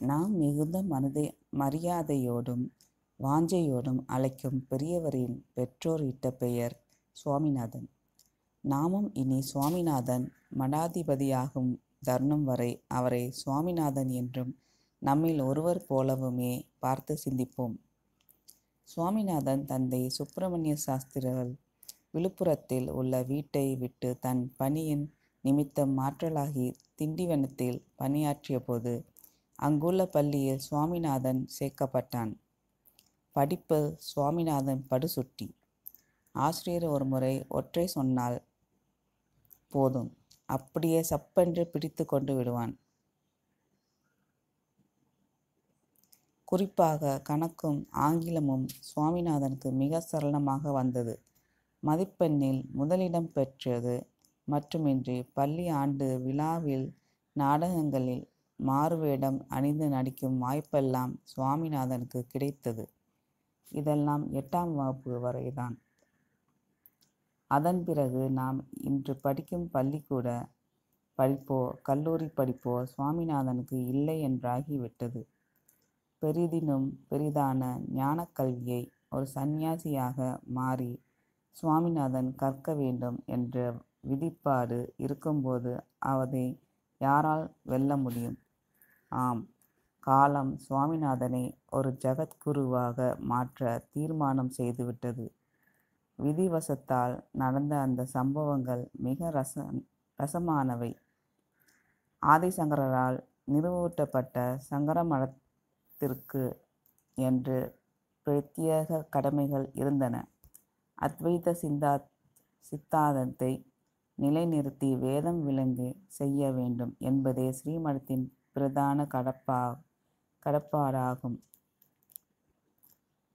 நாம் மிகுந்த மனதை மரியாதையோடும் வாஞ்சையோடும் அழைக்கும் பெரியவரின் பெற்றோர் இட்ட பெயர் சுவாமிநாதன். நாமும் இனி சுவாமிநாதன் மடாதிபதியாகும் தருணம் வரை அவரை சுவாமிநாதன் என்றும் நம்மில் ஒருவர் போலவுமே பார்த்து சிந்திப்போம். சுவாமிநாதன் தந்தை சுப்பிரமணிய சாஸ்திரிகள் விழுப்புரத்தில் உள்ள வீட்டை விட்டு தன் பணியின் நிமித்தம் மாற்றலாகி திண்டிவனத்தில் பணியாற்றிய போது அங்குள்ள பள்ளியில் சுவாமிநாதன் சேர்க்கப்பட்டான். படிப்பு சுவாமிநாதன் படுசுட்டி. ஆசிரியர் ஒரு முறை ஒற்றை சொன்னால் போதும். அப்படியே சப்பென்று பிடித்து கொண்டு விடுவான். குறிப்பாக கணக்கும் ஆங்கிலமும் சுவாமிநாதனுக்கு மிக சரளமாக வந்தது. மதிப்பெண்ணில் முதலிடம் பெற்றது. மட்டுமின்றி பள்ளி ஆண்டு விழாவில் நாடகங்களில் மாறுவேடம் அணிந்து நடிக்கும் வாய்ப்பெல்லாம் சுவாமிநாதனுக்கு கிடைத்தது. இதெல்லாம் எட்டாம் வகுப்பு வரைதான். அதன் பிறகு நாம் இன்று படிக்கும் பள்ளிக்கூட படிப்போ கல்லூரி படிப்போ சுவாமிநாதனுக்கு இல்லை என்றாகிவிட்டது. பெரிதினும் பெரிதான ஞான கல்வியை ஒரு சந்நியாசியாக மாறி சுவாமிநாதன் கற்க வேண்டும் என்ற விதிப்பாடு இருக்கும்போது அதை யாரால் வெல்ல முடியும்? ஆம். காலம் சுவாமிநாதனை ஒரு ஜகத்குருவாக மாற்ற தீர்மானம் செய்துவிட்டது. விதிவசத்தால் நடந்த அந்த சம்பவங்கள் மிக ரச ரசமானவை. ஆதிசங்கரால் நிறுவூட்டப்பட்ட சங்கர மடத்திற்கு என்று பிரத்யேக கடமைகள் இருந்தன. அத்வைத சிந்தா சித்தாந்தத்தை நிலைநிறுத்தி வேதம் விளங்கு செய்ய வேண்டும் என்பதே ஸ்ரீமடத்தின் பிரதான கடப்பா கடப்பாடாகும்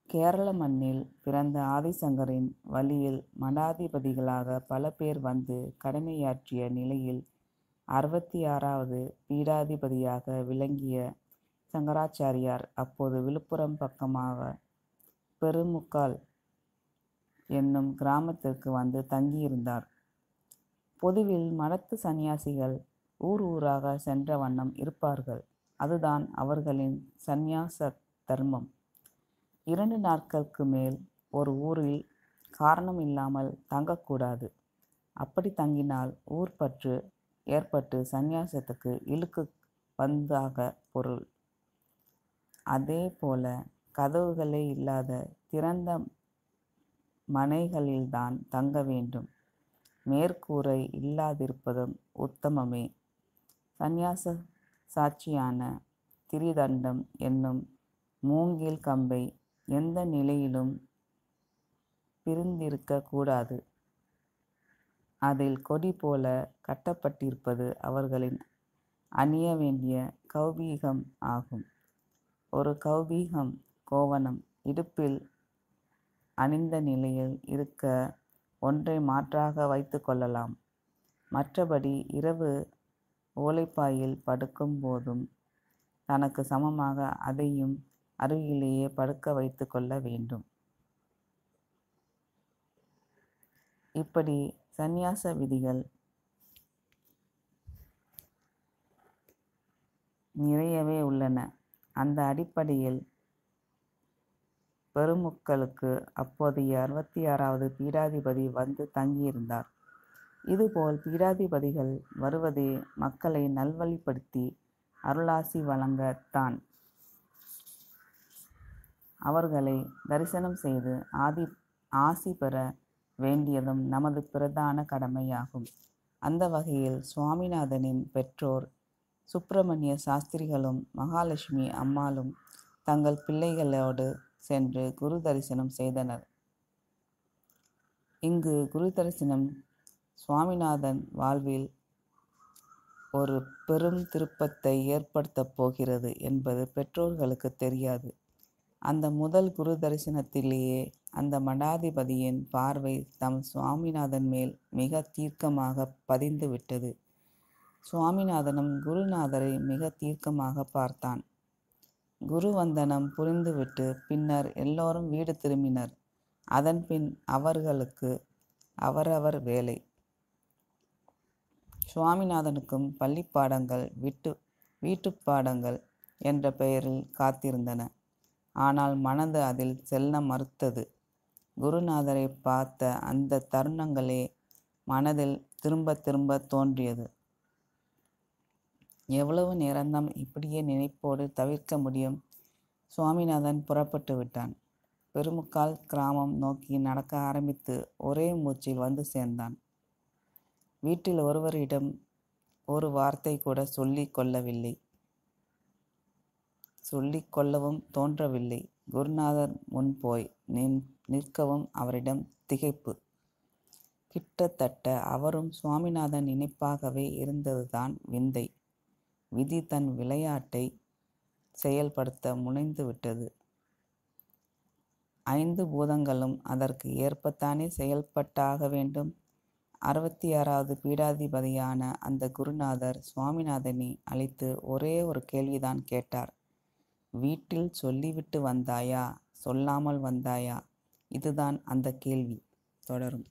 கேரள மண்ணில் பிறந்த ஆதிசங்கரின் வழியில் மடாதிபதிகளாக பல பேர் வந்து கடமையாற்றிய நிலையில் அறுபத்தி ஆறாவது பீடாதிபதியாக விளங்கிய சங்கராச்சாரியார் அப்போது விழுப்புரம் பக்கமாக பெருமுக்கால் என்னும் கிராமத்திற்கு வந்து தங்கியிருந்தார். பொதுவில் மடத்து சந்நியாசிகள் ஊர் ஊராக சென்ற வண்ணம் இருப்பார்கள். அதுதான் அவர்களின் சந்நியாச தர்மம். இரண்டு நாட்களுக்கு மேல் ஒரு ஊரில் காரணம் இல்லாமல் தங்கக்கூடாது. அப்படி தங்கினால் ஊர் பற்று ஏற்பட்டு சந்நியாசத்துக்கு இழுக்கு வந்தாக பொருள். அதே போல கதவுகளே இல்லாத திறந்த மனைகளில்தான் தங்க வேண்டும். மேற்கூரை இல்லாதிருப்பதும் உத்தமமே. சந்நியாச சாட்சியான திரிதண்டம் என்னும் மூங்கில் கம்பை எந்த நிலையிலும் பிரிந்திருக்க கூடாது. அதில் கொடி போல கட்டப்பட்டிருப்பது அவர்களின் அணிய வேண்டிய கௌபீகம் ஆகும். ஒரு கௌபீகம் கோவணம் இடுப்பில் அணிந்த நிலையில் இருக்க ஒன்றை மாற்றாக வைத்து கொள்ளலாம். மற்றபடி இரவு ஓலைப்பாயில் படுக்கும் போதும் தனக்கு சமமாக அதையும் அருகிலேயே படுக்க வைத்து கொள்ள வேண்டும். இப்படி சந்நியாச விதிகள் நிறையவே உள்ளன. அந்த அடிப்படையில் பெருமுக்களுக்கு அப்போதைய அறுபத்தி ஆறாவது பீடாதிபதி வந்து தங்கியிருந்தார். இதுபோல் பீடாதிபதிகள் வருவதே மக்களை நல்வழிப்படுத்தி அருளாசி வழங்கத்தான். அவர்களை தரிசனம் செய்து ஆதி ஆசி பெற வேண்டியதும் நமது பிரதான கடமையாகும். அந்த வகையில் சுவாமிநாதனின் பெற்றோர் சுப்பிரமணிய சாஸ்திரிகளும் மகாலட்சுமி அம்மாளும் தங்கள் பிள்ளைகளோடு சென்று குரு தரிசனம் செய்தனர். இங்கு குரு தரிசனம் சுவாமிநாதன் வாழ்வில் ஒரு பெரும் திருப்பத்தை ஏற்படுத்தப் போகிறது என்பது பெற்றோர்களுக்கு தெரியாது. அந்த முதல் குரு தரிசனத்திலேயே அந்த மடாதிபதியின் பார்வை தம் சுவாமிநாதன் மேல் மிக தீர்க்கமாக பதிந்து விட்டது. சுவாமிநாதனும் குருநாதரை மிக தீர்க்கமாக பார்த்தான். குரு வந்தனம் புரிந்துவிட்டு பின்னர் எல்லோரும் வீடு திரும்பினர். அதன்பின் அவர்களுக்கு அவரவர் வேலை. சுவாமிநாதனுக்கும் பள்ளிப்பாடங்கள் விட்டு வீட்டுப்பாடங்கள் என்ற பெயரில் காத்திருந்தன. ஆனால் மனது அதில் செல்ல மறுத்தது. குருநாதரை பார்த்த அந்த தருணங்களே மனதில் திரும்ப திரும்ப தோன்றியது. எவ்வளவு நேரம்தான் இப்படியே நினைப்போடு தவிர்க்க முடியும்? சுவாமிநாதன் புறப்பட்டு விட்டான். பெருமுக்கால் கிராமம் நோக்கி நடக்க ஆரம்பித்து ஒரே மூச்சில் வந்து சேர்ந்தான். வீட்டில் ஒருவரிடம் ஒரு வார்த்தை கூட சொல்லிக் கொள்ளவில்லை. சொல்லிக் கொள்ளவும் தோன்றவில்லை. குருநாதர் முன் போய் நின் நிற்கவும் அவரிடம் திகைப்பு. கிட்டத்தட்ட அவரும் சுவாமிநாதன் நினைப்பாகவே இருந்ததுதான் விந்தை. விதி தன் விளையாட்டை செயல்படுத்த முனைந்து விட்டது. ஐந்து பூதங்களும் அதற்கு ஏற்பத்தானே செயல்பட்டாக வேண்டும். அறுபத்தி ஆறாவது பீடாதிபதியான அந்த குருநாதர் சுவாமிநாதனை அழைத்து ஒரே ஒரு கேள்விதான் கேட்டார். வீட்டில் சொல்லிவிட்டு வந்தாயா? சொல்லாமல் வந்தாயா? இதுதான் அந்த கேள்வி. தொடரும்.